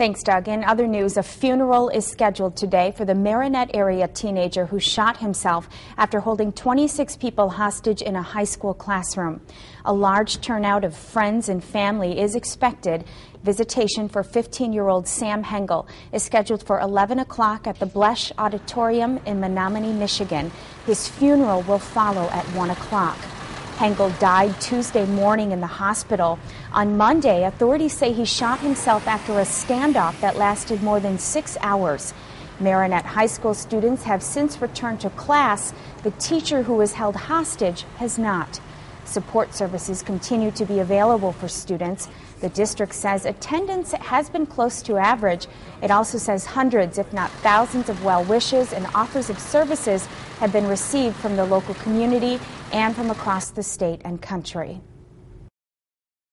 Thanks, Doug. In other news, a funeral is scheduled today for the Marinette area teenager who shot himself after holding 26 people hostage in a high school classroom. A large turnout of friends and family is expected. Visitation for 15 year old Sam Hengel is scheduled for 11 o'clock at the Blesh Auditorium in Menominee, Michigan. His funeral will follow at 1 o'clock. Hengel died Tuesday morning in the hospital. On Monday, authorities say he shot himself after a standoff that lasted more than six hours. Marinette High School students have since returned to class. The teacher who was held hostage has not. Support services continue to be available for students. The district says attendance has been close to average. It also says hundreds, if not thousands, of well wishes and offers of services have been received from the local community and from across the state and country.